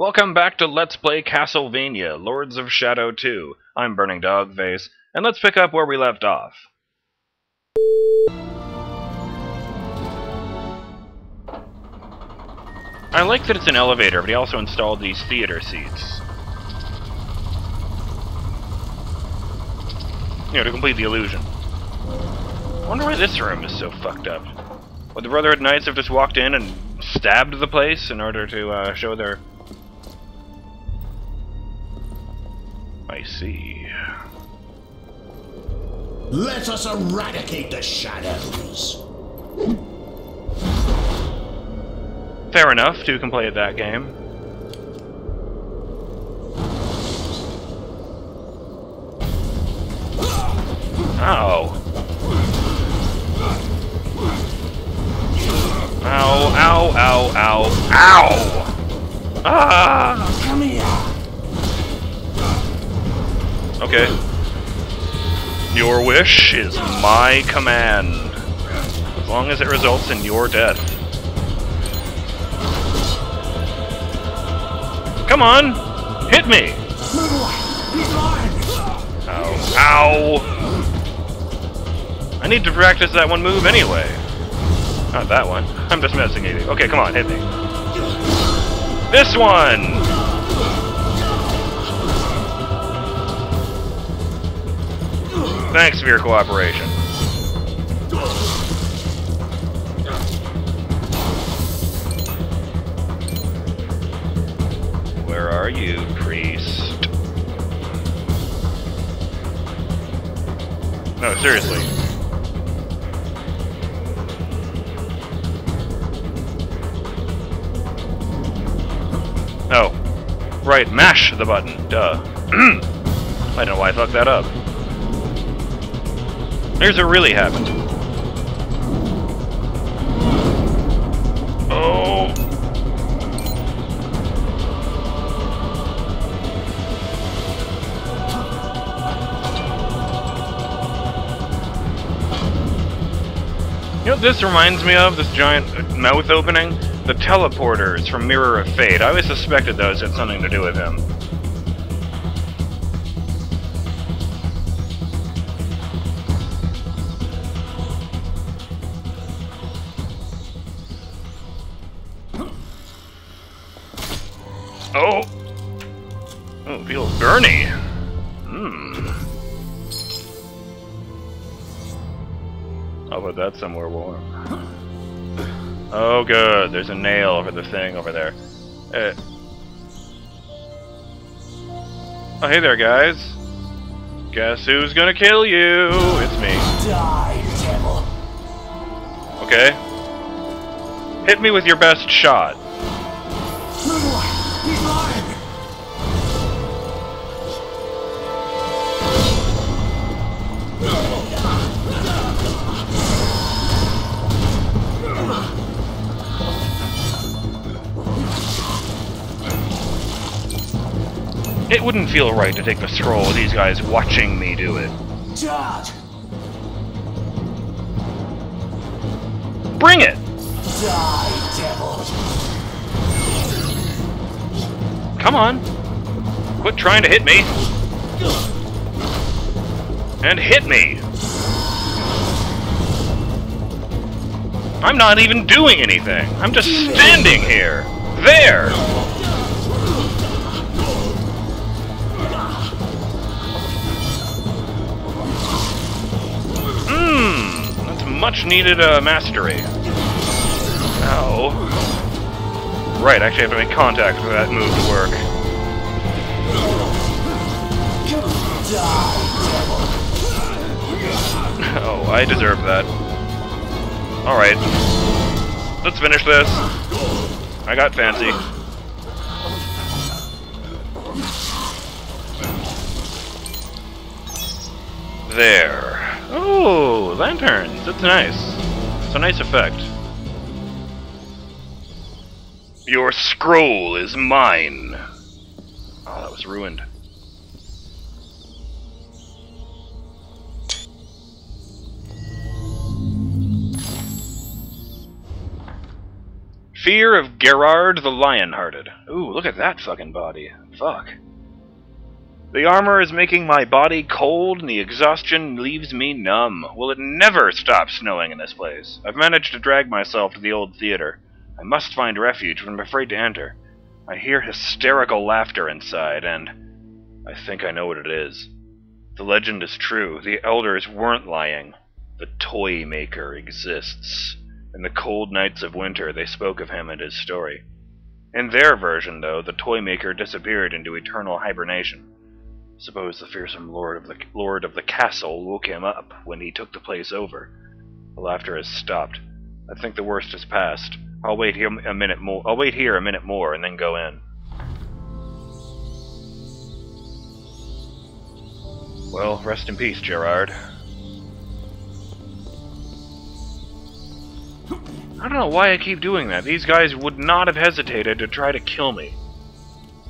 Welcome back to Let's Play Castlevania, Lords of Shadow 2. I'm Burning Dogface, and let's pick up where we left off. I like that it's an elevator, but he also installed these theater seats. You know, to complete the illusion. I wonder why this room is so fucked up. Would the Brotherhood Knights have just walked in and stabbed the place in order to uh, show their... I see. Let us eradicate the shadows. Fair enough, two can play at that game. Ow. Ow, ow, ow, ow, ow! Ah! Come here. Okay. Your wish is my command. As long as it results in your death. Come on! Hit me! Ow. Ow! I need to practice that one move anyway. Not that one. I'm just messing with you. Okay, come on, hit me. This one! Thanks for your cooperation. Where are you, priest? No, seriously. Oh. Right, mash the button. Duh. I don't know why I fucked that up. Here's what really happened. Oh. You know this reminds me of? This giant mouth opening? The teleporters from Mirror of Fate. I always suspected those had something to do with him. Oh! Oh, feels burny. Hmm. I'll put that somewhere warm. Oh, good. There's a nail over the thing over there. Eh. Oh, hey there, guys. Guess who's gonna kill you? It's me. Die, devil. Okay. Hit me with your best shot. It wouldn't feel right to take the stroll with these guys watching me do it. Charge. Bring it! Die, devil. Come on. Quit trying to hit me. And hit me. I'm not even doing anything. I'm just standing here. There. Much needed uh, mastery. Ow. Right, actually I have to make contact for that move to work. Oh, I deserve that. Alright. Let's finish this. I got fancy. There. Oh, lanterns. That's nice. It's a nice effect. Your scroll is mine. Oh, that was ruined. Fear of Gerard the Lionhearted. Ooh, look at that fucking body. Fuck. The armor is making my body cold and the exhaustion leaves me numb. Will it never stop snowing in this place? I've managed to drag myself to the old theater. I must find refuge, but I'm afraid to enter. I hear hysterical laughter inside, and I think I know what it is. The legend is true. The elders weren't lying. The toy maker exists. In the cold nights of winter, they spoke of him and his story. In their version, though, the toy maker disappeared into eternal hibernation. Suppose the fearsome lord of the lord of the castle woke him up when he took the place over. The laughter has stopped. I think the worst is past. I'll wait here a minute more. I'll wait here a minute more and then go in. Well, rest in peace, Gerard. I don't know why I keep doing that. These guys would not have hesitated to try to kill me.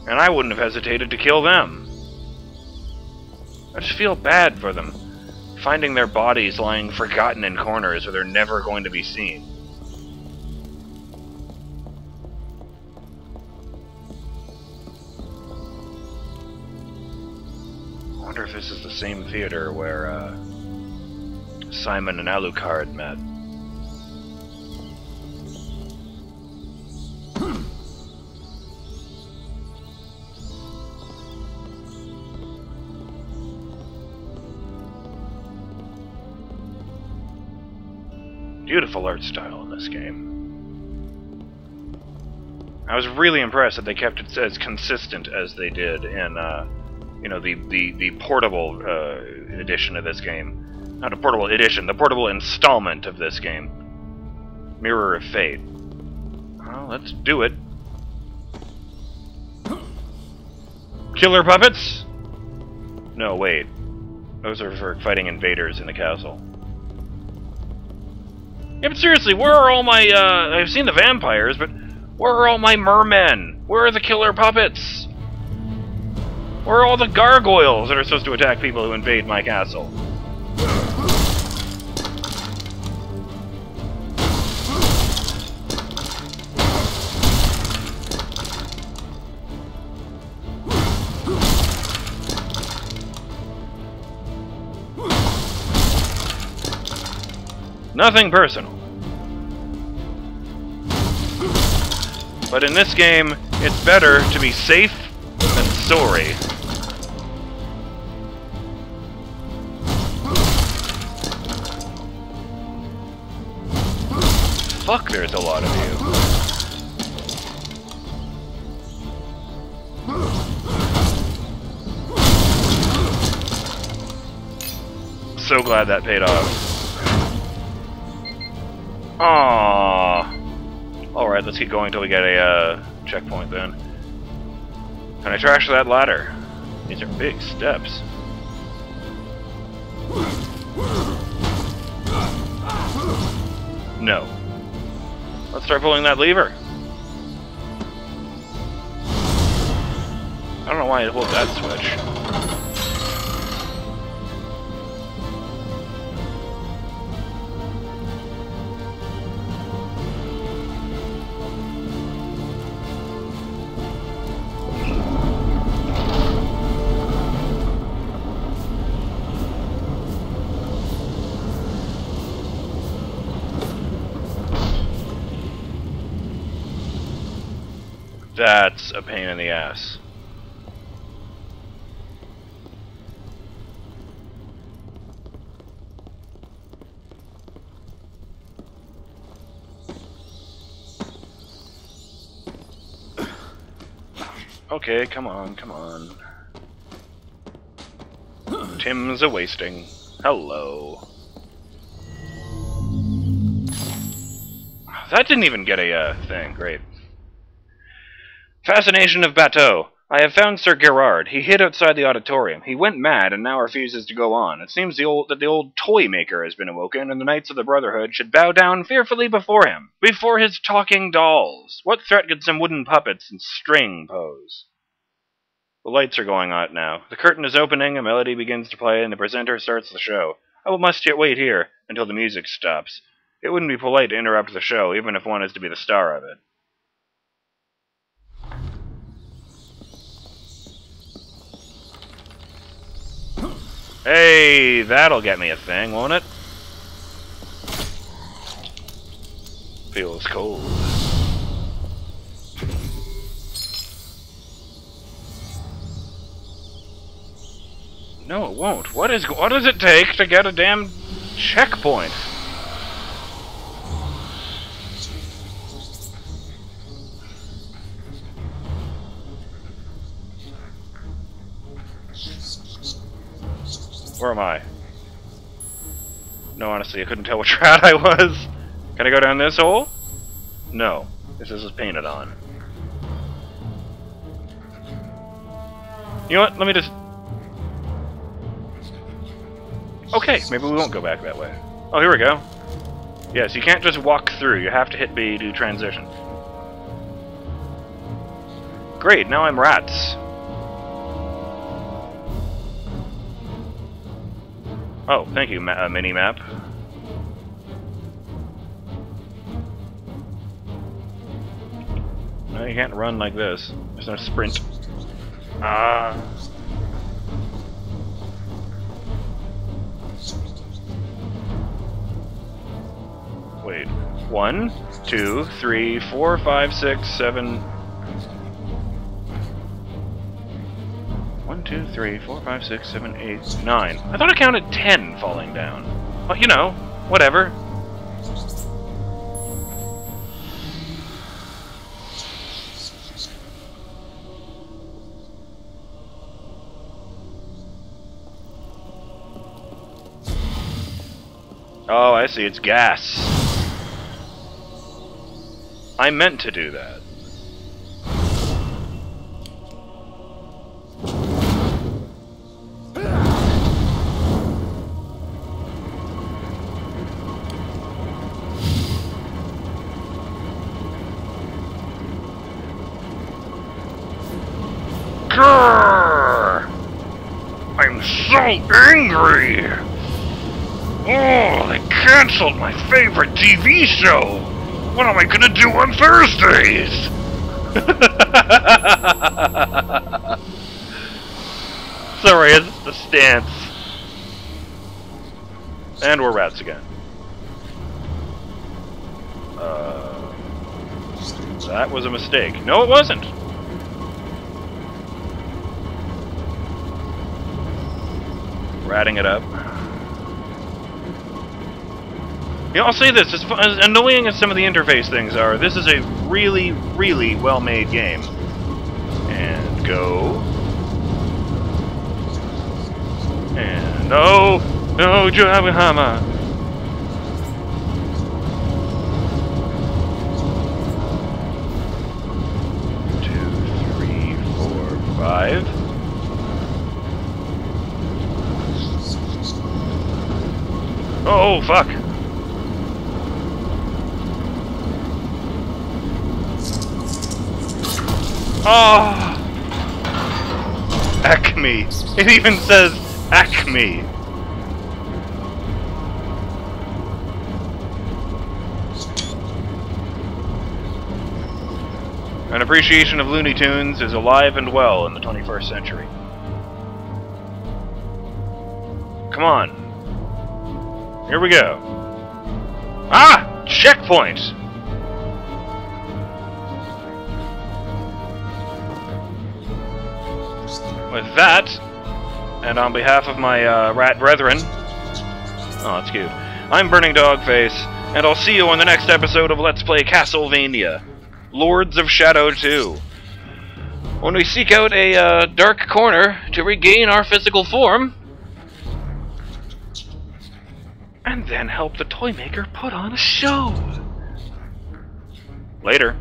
And I wouldn't have hesitated to kill them. I just feel bad for them, finding their bodies lying forgotten in corners where they're never going to be seen. I wonder if this is the same theater where uh, Simon and Alucard met. Beautiful art style in this game. I was really impressed that they kept it as consistent as they did in, uh, you know, the the the portable uh, edition of this game. Not a portable edition, the portable installment of this game. Mirror of Fate. Well, let's do it. Killer puppets? No, wait. Those are for fighting invaders in the castle. Yeah, but seriously, where are all my, uh, I've seen the vampires, but where are all my mermen? Where are the killer puppets? Where are all the gargoyles that are supposed to attack people who invade my castle? Nothing personal. But in this game, it's better to be safe than sorry. Fuck, there's a lot of you. So glad that paid off. Aww. Alright, let's keep going until we get a uh, checkpoint then. Can I trash that ladder? These are big steps. No. Let's start pulling that lever. I don't know why I hold that switch. That's a pain in the ass. Okay, come on, come on. Tim's a wasting. Hello. That didn't even get a uh, thing. Great. Fascination of Bateau. I have found Sir Gerard. He hid outside the auditorium. He went mad and now refuses to go on. It seems the old, that the old toy maker has been awoken, and the Knights of the Brotherhood should bow down fearfully before him. Before his talking dolls. What threat could some wooden puppets and string pose? The lights are going out now. The curtain is opening, a melody begins to play, and the presenter starts the show. I must yet wait here until the music stops. It wouldn't be polite to interrupt the show, even if one is to be the star of it. Hey, that'll get me a thing, won't it? Feels cold. No, it won't. What is what does it take to get a damn checkpoint? Where am I? No, honestly, I couldn't tell which route I was. Can I go down this hole? No. This is painted on. You know what? Let me just... Okay, maybe we won't go back that way. Oh, here we go. Yes, you can't just walk through. You have to hit B to transition. Great, now I'm rats. Oh, thank you, ma uh, mini-map. No, you can't run like this. There's no sprint. Ah. Wait. One, two, three, four, five, six, seven. Three, four, five, six, seven, eight, nine. I thought I counted ten falling down. Well, you know, whatever. Oh, I see. It's gas. I meant to do that. So angry! Oh, they canceled my favorite TV show! What am I gonna do on Thursdays? Sorry, it's the stance. And we're rats again. Uh, that was a mistake. No, it wasn't. Ratting it up. You know, I'll say this, as, as annoying as some of the interface things are, this is a really, really well-made game. And go. And oh, no, no, Jabahama. Two, three, four, five. Oh, fuck. Oh! Acme. It even says Acme. An appreciation of Looney Tunes is alive and well in the 21st century. Come on. Here we go. Ah! Checkpoint! With that, and on behalf of my uh, rat brethren, oh, that's cute. I'm Burning Dogface, and I'll see you on the next episode of Let's Play Castlevania, Lords of Shadow 2. When we seek out a uh, dark corner to regain our physical form, and then help the toy maker put on a show. Later.